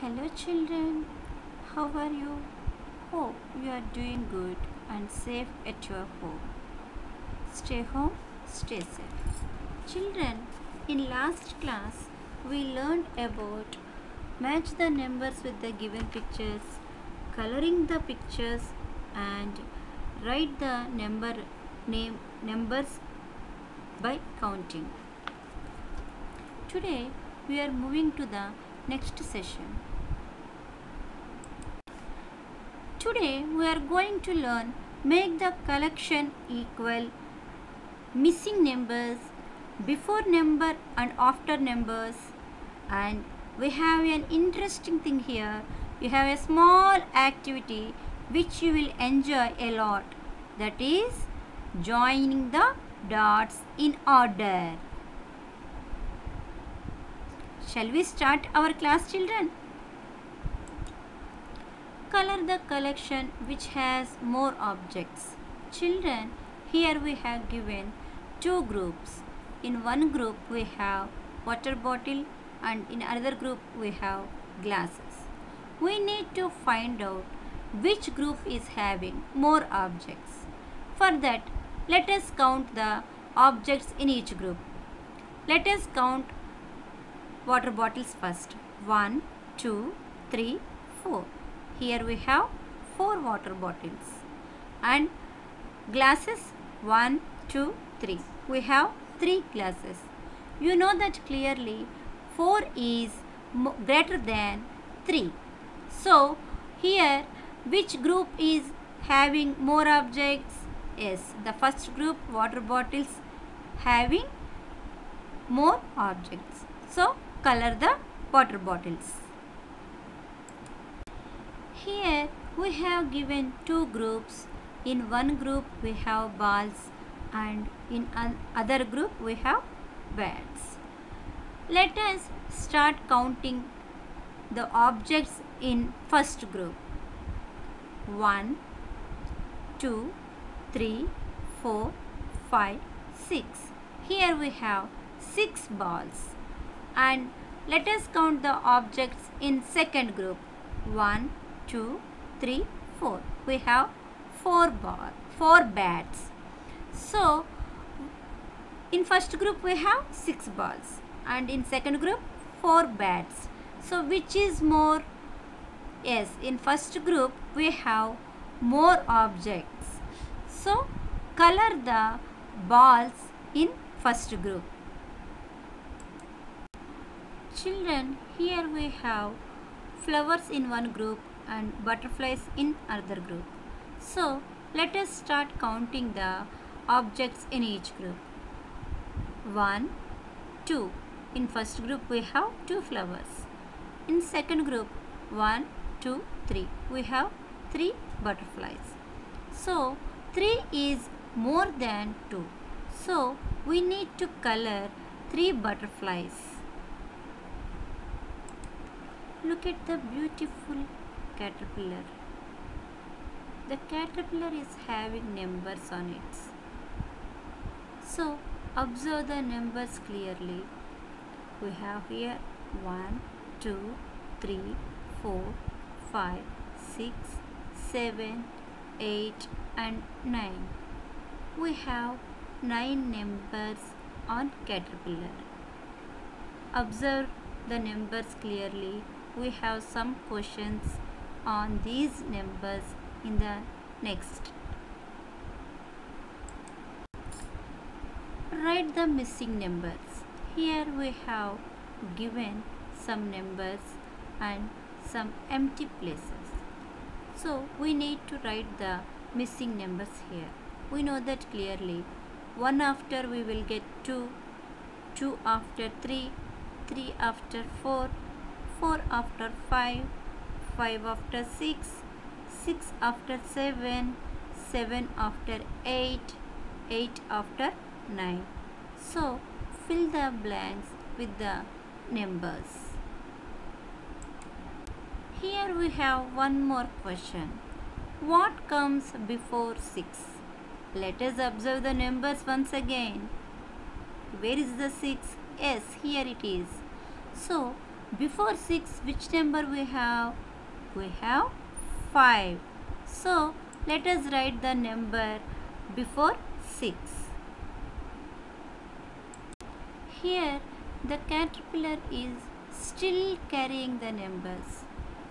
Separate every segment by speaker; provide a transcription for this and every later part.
Speaker 1: Hello, children. How are you? Hope you are doing good and safe at your home. Stay home, stay safe. Children, in last class, we learned about match the numbers with the given pictures, coloring the pictures, and write the number name numbers by counting. Today we are moving to the next session. Today we are going to learn make the collection equal missing numbers before number and after numbers. And we have an interesting thing here. You have a small activity which you will enjoy a lot. That is joining the dots in order Shall we start our class children? Color the collection which has more objects. Children, here we have given two groups. In one group we have water bottle and in another group we have glasses. We need to find out which group is having more objects. For that, let us count the objects in each group. Let us count water bottles first. 1, 2, 3, 4. Here we have 4 water bottles. And glasses 1, 2, 3. We have 3 glasses. You know that clearly 4 is greater than 3. So here which group is having more objects? Yes, the first group water bottles having more objects. So color the water bottles. Here we have given two groups. In one group we have balls and in other group we have bats. Let us start counting the objects in first group. 1, 2, 3, 4, 5, 6. Here we have 6 balls and let us count the objects in second group. 1 2 3 4 we have 4 ball 4 bats. So in first group we have 6 balls. And in second group 4 bats. So which is more? Yes in first group we have more objects. So color the balls in first group Children, here we have flowers in one group and butterflies in another group. So, let us start counting the objects in each group. 1, 2. In first group we have 2 flowers. In second group 1, 2, 3. We have 3 butterflies. So, 3 is more than 2. So, we need to color 3 butterflies. Look at the beautiful caterpillar. The caterpillar is having numbers on it. So observe the numbers clearly. We have here 1, 2, 3, 4, 5, 6, 7, 8 and 9. We have 9 numbers on caterpillar. Observe the numbers clearly we have some questions on these numbers in the next. Write the missing numbers. Here we have given some numbers and some empty places. So we need to write the missing numbers here. We know that clearly. 1 after we will get 2, 2 after 3, 3 after 4, 4 after 5, 5 after 6, 6 after 7, 7 after 8, 8 after 9. So, fill the blanks with the numbers. Here we have one more question. What comes before 6? Let us observe the numbers once again. Where is the 6? Yes, here it is. So, before 6 which number we have? We have 5. So let us write the number before 6. Here the caterpillar is still carrying the numbers.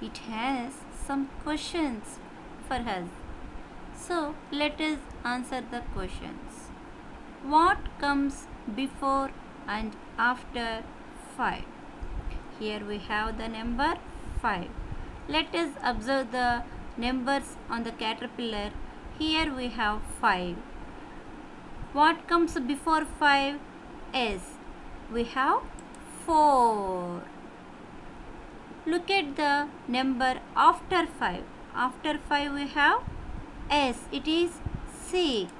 Speaker 1: It has some questions for us. So let us answer the questions. What comes before and after 5? Here we have the number 5. Let us observe the numbers on the caterpillar. Here we have 5. What comes before 5 is we have 4. Look at the number after 5. After 5 we have S. It is 6.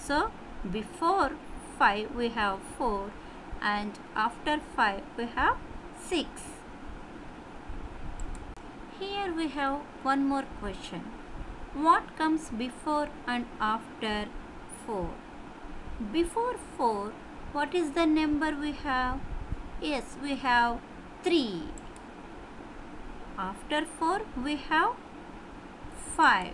Speaker 1: So before 5 we have 4 and after 5 we have 6. Here we have one more question. What comes before and after 4? Before 4, what is the number we have? Yes, we have 3. After 4, we have 5.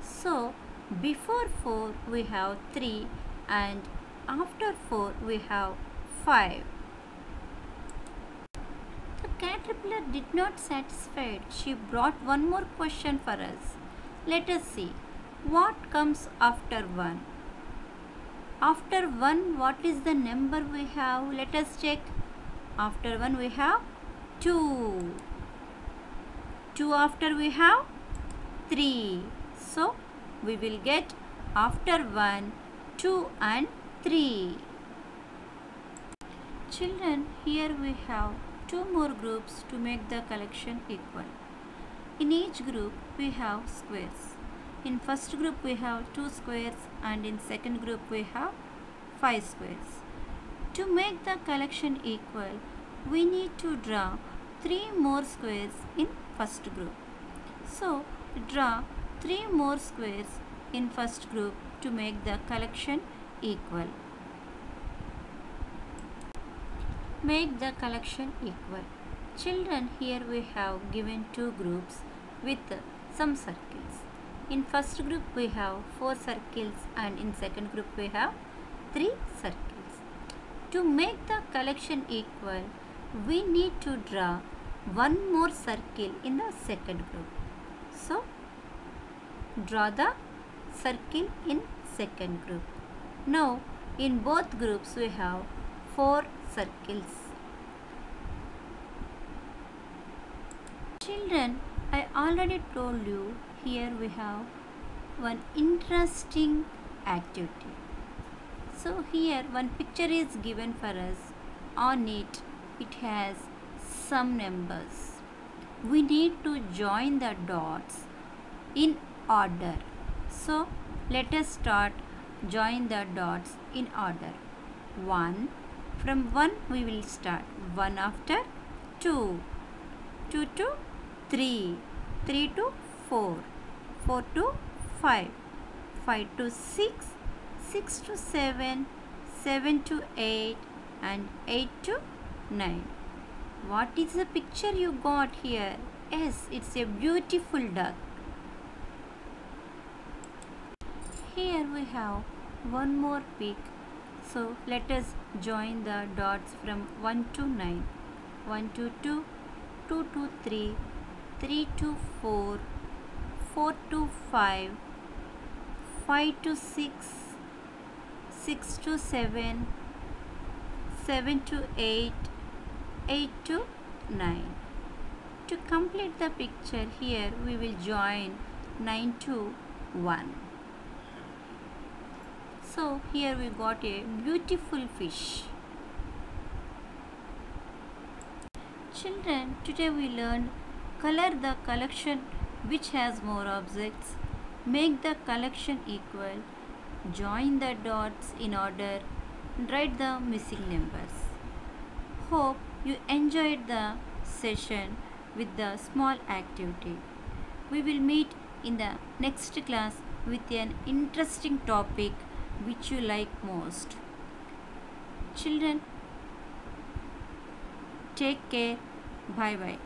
Speaker 1: So, before 4, we have 3 and after 4, we have 5. The caterpillar did not satisfied. She brought one more question for us. Let us see. What comes after 1? After 1, what is the number we have? Let us check. After 1, we have 2. 2 after we have 3. So, we will get after 1, 2 and 3. Children, here we have two more groups to make the collection equal. In each group, we have squares. In first group, we have two squares and in second group, we have five squares. To make the collection equal, we need to draw three more squares in first group. So, draw three more squares in first group to make the collection equal. Make the collection equal. Children, here we have given two groups with some circles. In first group we have four circles and in second group we have three circles. To make the collection equal, we need to draw one more circle in the second group. So, draw the circle in second group. Now, in both groups we have four circles. Children, I already told you here we have one interesting activity. So here one picture is given for us. On it, it has some numbers. We need to join the dots in order. So let us start join the dots in order. 1, from 1 we will start. 1 after 2. 2 to 3. 3 to 4. 4 to 5. 5 to 6. 6 to 7. 7 to 8. And 8 to 9. What is the picture you got here? Yes, it's a beautiful duck. Here we have one more pig so let us join the dots from 1 to 9. 1 to 2, 2 to 3, 3 to 4, 4 to 5, 5 to 6, 6 to 7, 7 to 8, 8 to 9. To complete the picture here we will join 9 to 1. So here we got a beautiful fish. Children, today we learned color the collection which has more objects, make the collection equal, join the dots in order, write the missing numbers. Hope you enjoyed the session with the small activity. We will meet in the next class with an interesting topic which you like most. Children, Take care. Bye bye.